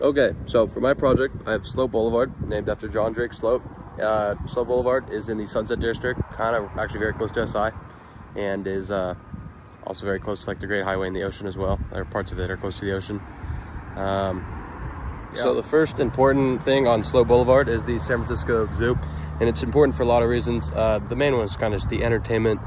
Okay, so for my project, I have Sloat Boulevard, named after John Drake Sloat. Uh, Sloat Boulevard is in the Sunset District, kind of actually very close to SI, and is uh, also very close to like the Great Highway and the ocean as well. Or parts of it are close to the ocean. Um, yeah. So the first important thing on Sloat Boulevard is the San Francisco Zoo, and it's important for a lot of reasons. Uh, the main one is kind of the entertainment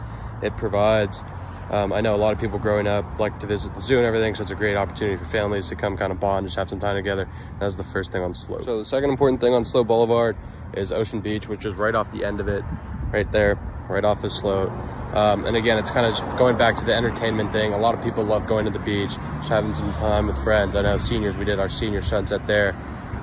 it provides. Um, I know a lot of people growing up like to visit the zoo and everything, so it's a great opportunity for families to come kind of bond, just have some time together. That's the first thing on Sloat. So the second important thing on Sloat Boulevard is Ocean Beach, which is right off the end of it, right there, right off the Sloat. Um, and again, it's kind of going back to the entertainment thing. A lot of people love going to the beach, just having some time with friends. I know seniors, we did our senior sunset there.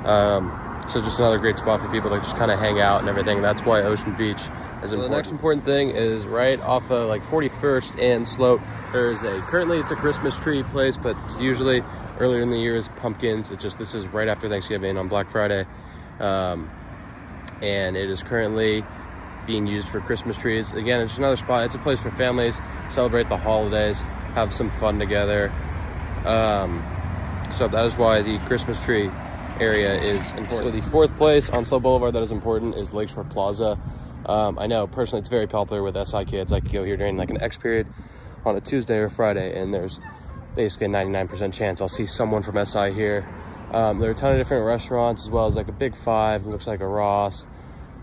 Um, so just another great spot for people to just kind of hang out and everything. That's why Ocean Beach is important. the next important thing is right off of like 41st and Sloat. There's a, currently it's a Christmas tree place, but usually earlier in the year is pumpkins. It's just, this is right after Thanksgiving on Black Friday. Um, and it is currently being used for Christmas trees. Again, it's another spot. It's a place for families, celebrate the holidays, have some fun together. Um, so that is why the Christmas tree area is important. So the fourth place on Sloat Boulevard that is important is Lakeshore Plaza. Um, I know personally it's very popular with SI kids. I could go here during like an X period on a Tuesday or Friday and there's basically a 99% chance I'll see someone from SI here. Um, there are a ton of different restaurants as well as like a Big Five, looks like a Ross,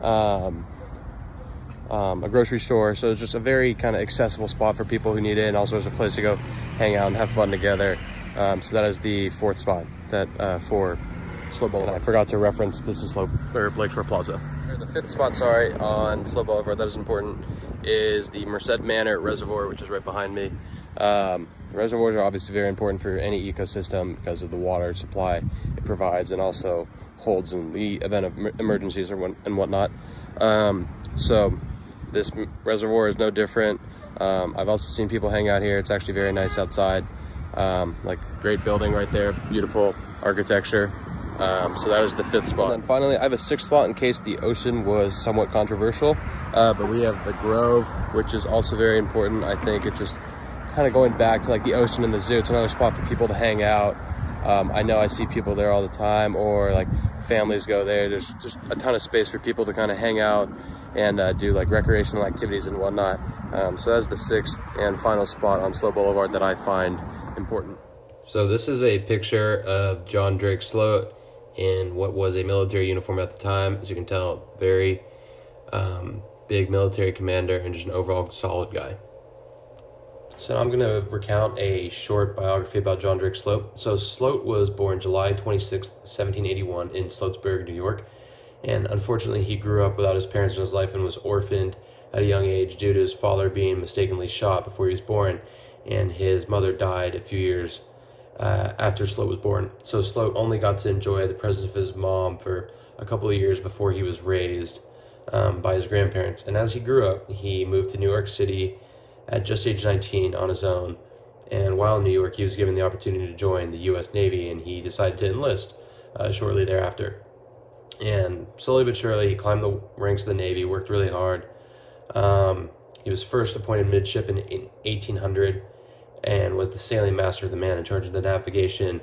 um, um, a grocery store. So it's just a very kind of accessible spot for people who need it and also it's a place to go hang out and have fun together. Um, so that is the fourth spot that uh, for Sloat Boulevard. And I forgot to reference this is Sloat or Lakeshore Plaza. The fifth spot, sorry, on Sloat Boulevard that is important is the Merced Manor Reservoir, which is right behind me. Um, reservoirs are obviously very important for any ecosystem because of the water supply it provides and also holds in the event of emergencies or and whatnot. Um, so this reservoir is no different. Um, I've also seen people hang out here. It's actually very nice outside. Um, like great building right there, beautiful architecture. Um, so that is the fifth spot. And then finally, I have a sixth spot in case the ocean was somewhat controversial. Uh, but we have the Grove, which is also very important. I think it's just kind of going back to like the ocean and the zoo. It's another spot for people to hang out. Um, I know I see people there all the time or like families go there. There's just a ton of space for people to kind of hang out and uh, do like recreational activities and whatnot. Um, so that's the sixth and final spot on Sloat Boulevard that I find important. So this is a picture of John Drake Sloat in what was a military uniform at the time. As you can tell, very um, big military commander and just an overall solid guy. So I'm going to recount a short biography about John Drake Sloat. So Sloat was born July 26, 1781 in Sloatsburg, New York. And unfortunately, he grew up without his parents in his life and was orphaned at a young age due to his father being mistakenly shot before he was born. And his mother died a few years uh, after Sloat was born. So Sloat only got to enjoy the presence of his mom for a couple of years before he was raised um, by his grandparents. And as he grew up, he moved to New York City at just age 19 on his own. And while in New York, he was given the opportunity to join the U.S. Navy, and he decided to enlist uh, shortly thereafter. And slowly but surely, he climbed the ranks of the Navy, worked really hard. Um, he was first appointed midshipman in 1800 and was the sailing master of the man in charge of the navigation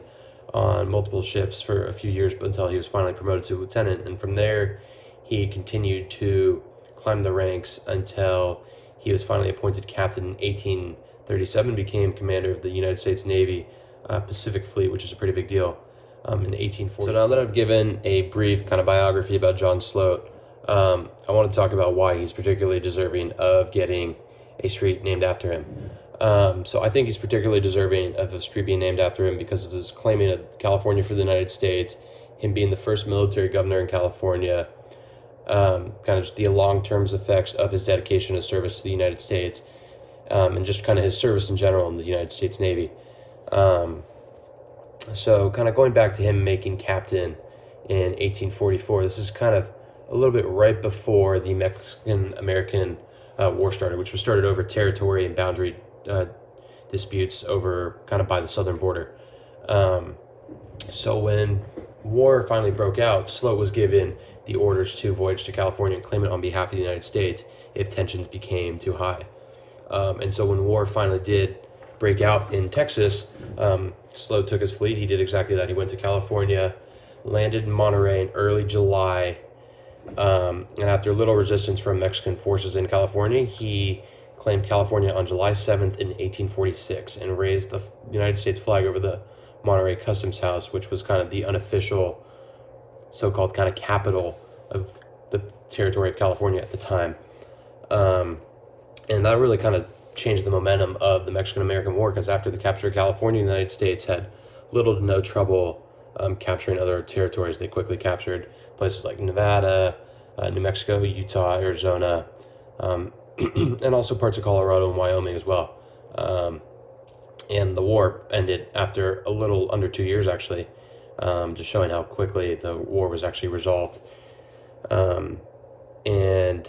on multiple ships for a few years until he was finally promoted to lieutenant. And from there, he continued to climb the ranks until he was finally appointed captain in 1837, became commander of the United States Navy uh, Pacific Fleet, which is a pretty big deal, um, in 1840. So now that I've given a brief kind of biography about John Sloat, um, I want to talk about why he's particularly deserving of getting a street named after him. Um, so I think he's particularly deserving of a street being named after him because of his claiming of California for the United States, him being the first military governor in California, um, kind of just the long-term effects of his dedication and service to the United States, um, and just kind of his service in general in the United States Navy. Um, so kind of going back to him making captain in 1844, this is kind of a little bit right before the Mexican-American uh, War started, which was started over territory and boundary uh, disputes over kind of by the southern border. Um, so when war finally broke out, Sloat was given the orders to voyage to California and claim it on behalf of the United States if tensions became too high. Um, and so when war finally did break out in Texas, um, Sloat took his fleet. He did exactly that. He went to California landed in Monterey in early July. Um, and after little resistance from Mexican forces in California, he claimed California on July 7th in 1846 and raised the United States flag over the Monterey Customs House, which was kind of the unofficial so called kind of capital of the territory of California at the time. Um, and that really kind of changed the momentum of the Mexican American War because after the capture of California, the United States had little to no trouble um, capturing other territories. They quickly captured places like Nevada, uh, New Mexico, Utah, Arizona, um, and also parts of Colorado and Wyoming as well. Um, and the war ended after a little under two years, actually, um, just showing how quickly the war was actually resolved. Um, and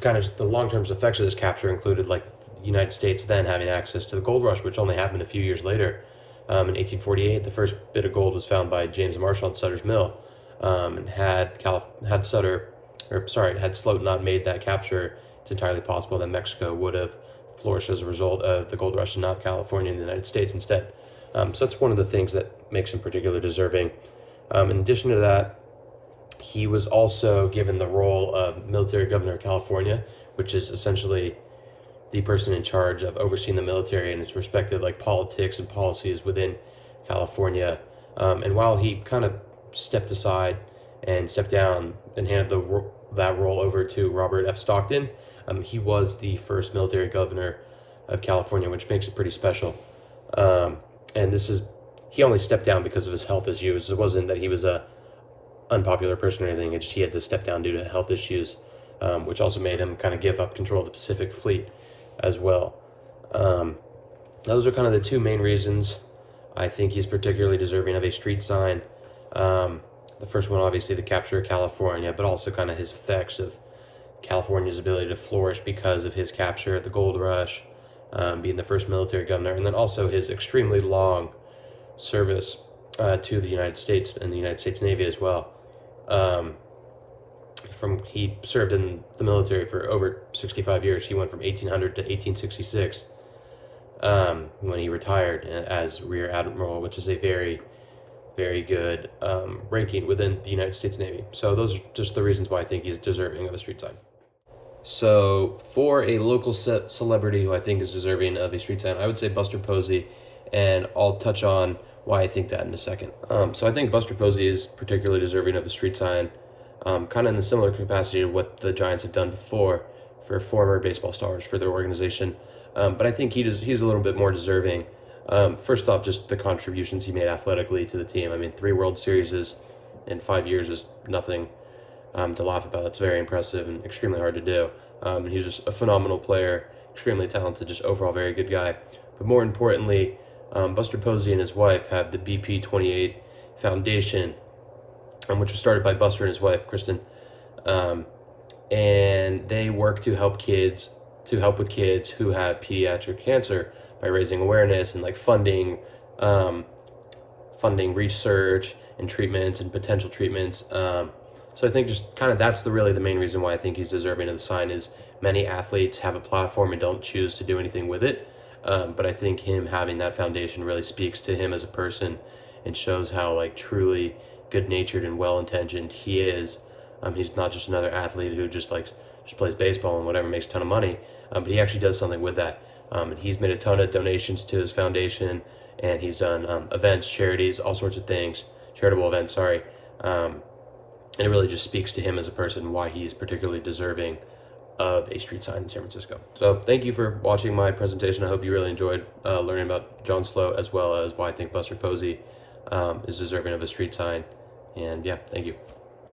kind of the long-term effects of this capture included like the United States then having access to the gold rush, which only happened a few years later. Um, in 1848, the first bit of gold was found by James Marshall at Sutter's Mill, um, and had Calif- had Sutter, or sorry, had Sloat not made that capture, it's entirely possible that Mexico would have flourished as a result of the gold rush and not California and the United States instead. Um, so that's one of the things that makes him particularly deserving. Um, in addition to that, he was also given the role of military governor of California, which is essentially the person in charge of overseeing the military and its respective like politics and policies within California. Um, and while he kind of stepped aside and stepped down and handed the that role over to Robert F. Stockton, um, he was the first military governor of California, which makes it pretty special. Um, and this is he only stepped down because of his health issues. It wasn't that he was a unpopular person or anything. It's just he had to step down due to health issues, um, which also made him kind of give up control of the Pacific Fleet as well. Um, those are kind of the two main reasons I think he's particularly deserving of a street sign. Um, the first one, obviously, the capture of California, but also kind of his effects of California's ability to flourish because of his capture, at the gold rush, um, being the first military governor, and then also his extremely long service uh, to the United States and the United States Navy as well. Um, from he served in the military for over 65 years. He went from 1800 to 1866 um, when he retired as rear admiral, which is a very, very good um, ranking within the United States Navy. So those are just the reasons why I think he's deserving of a street sign. So for a local ce- celebrity who I think is deserving of a street sign, I would say Buster Posey, and I'll touch on why I think that in a second. Um, so I think Buster Posey is particularly deserving of a street sign, um, kind of in a similar capacity to what the Giants have done before for former baseball stars for their organization. Um, but I think he does, he's a little bit more deserving. Um, first off, just the contributions he made athletically to the team. I mean, three World Series in five years is nothing um, to laugh about. It's very impressive and extremely hard to do. Um, and he's just a phenomenal player, extremely talented, just overall very good guy. But more importantly, um, Buster Posey and his wife have the BP 28 Foundation, um, which was started by Buster and his wife, Kristen. Um, and they work to help kids, to help with kids who have pediatric cancer by raising awareness and like funding, um, funding research and treatments and potential treatments. Um, so I think just kind of that's the really the main reason why I think he's deserving of the sign is many athletes have a platform and don't choose to do anything with it. Um, but I think him having that foundation really speaks to him as a person and shows how like truly good natured and well intentioned he is. Um, he's not just another athlete who just like just plays baseball and whatever makes a ton of money, um, but he actually does something with that. Um, and he's made a ton of donations to his foundation, and he's done um, events, charities, all sorts of things, charitable events. Sorry, um, and it really just speaks to him as a person why he's particularly deserving of a street sign in San Francisco. So thank you for watching my presentation. I hope you really enjoyed uh, learning about John Sloat as well as why I think Buster Posey um, is deserving of a street sign. And yeah, thank you.